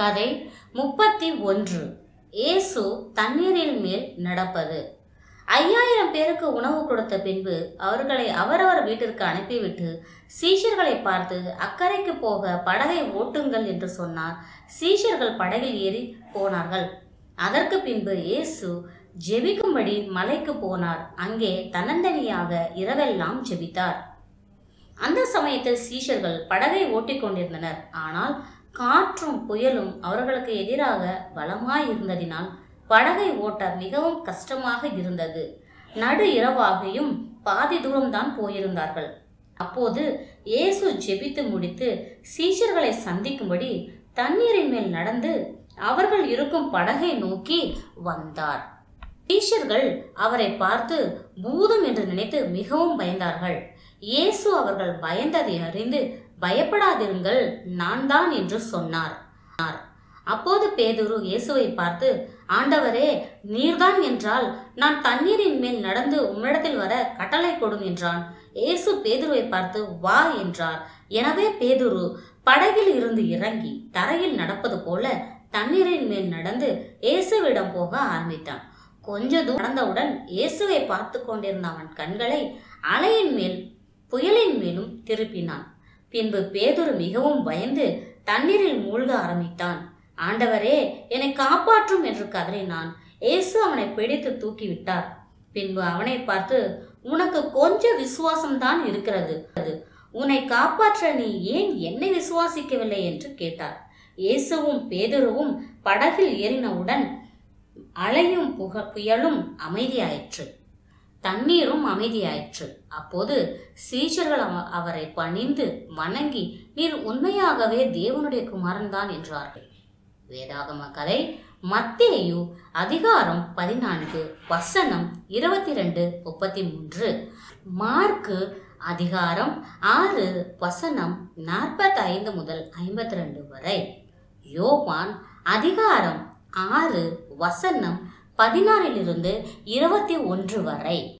கதை முப்பத்தி ஒன்று. இயேசு தண்ணீரின் மேல் நடப்பது. ஐயாயிரம் பேருக்கு உணவு கொடுத்த பின்பு அவர்களை அவரவர் வீட்டிற்கு அனுப்பிவிட்டு சீஷர்களை பார்த்து அக்கறைக்கு போக படகை ஓட்டுங்கள் என்று சொன்னார். சீஷர்கள் படகில் ஏறி போனார்கள். அதற்கு பின்பு இயேசு ஜெபிக்கும்படி மலைக்கு போனார். அங்கே தன்னந்தனியாக இரவெல்லாம் ஜெபித்தார். அந்த சமயத்தில் சீஷர்கள் படகை ஓட்டிக் கொண்டிருந்தனர் ஆனால் காற்றும் புயலும் அவர்களுக்கு எதிராக பலமாய் இருந்ததினால் படகை ஓட்ட மிகவும் கஷ்டமாக இருந்தது. நடு இரவாகியும் பாதி தூரம்தான் போயிருந்தார்கள். அப்போது இயேசு ஜெபித்து முடித்து சீஷர்களை சந்திக்கும்படி தண்ணீரின் மேல் நடந்து அவர்கள் இருக்கும் படகை நோக்கி வந்தார். சீஷர்கள் அவரை பார்த்து பூதம் என்று நினைத்து மிகவும் பயந்தார்கள். இயேசு அவர்கள் பயந்ததை அறிந்து பயப்படாதிருங்கள் நான் தான் என்று சொன்னார். அப்போது பேதுரு இயேசுவை பார்த்து ஆண்டவரே நீர்தான் என்றால் நான் தண்ணீரின் மேல் நடந்து உம்மிடத்தில் வர கட்டளை கொடும் என்றான். இயேசு பேதுருவை பார்த்து வா என்றார். எனவே பேதுரு படகில் இருந்து இறங்கி தரையில் நடப்பது போல தண்ணீரின் மேல் நடந்து இயேசுவிடம் போக ஆரம்பித்தான். கொஞ்ச தூரம் நடந்தவுடன் இயேசுவை பார்த்து கொண்டிருந்த அவன் கண்களை அலையின் மேல் புயலின் மேலும் திருப்பினான். பின்பு பேதுரு மிகவும் பயந்து தண்ணீரில் மூழ்க ஆரம்பித்தான். ஆண்டவரே என்னை காப்பாற்றும் என்று கதறினான். இயேசு அவனை பிடித்து தூக்கிவிட்டார். பின்பு அவனை பார்த்து உனக்கு கொஞ்ச விசுவாசம்தான் இருக்கிறது. அது உன்னை காப்பாற்ற நீ ஏன் என்னை விசுவாசிக்கவில்லை? என்று கேட்டார். இயேசுவும் பேதுருவும் படகில் ஏறினவுடன் அலையும் புக புயலும் அமைதியாயிற்று. தண்ணீரும் அமைதியாயிற்று. அப்போது சீஷர்கள் அவ- அவரை பணிந்து வணங்கி நீர் உண்மையாகவே தேவனுடைய குமாரன் தான் என்றார்கள். வேதாகம கதை மத்தேயு அதிகாரம் பதினான்கு வசனம் இருபத்தி ரெண்டு முப்பத்தி மூன்று மார்க்கு அதிகாரம் ஆறு வசனம் நாற்பத்தி ஐந்து முதல் ஐம்பத்தி ரெண்டு வரை. யோபான் அதிகாரம் ஆறு வசனம் பதினாறிலிருந்து இருபத்தி ஒன்று வரை.